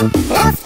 Love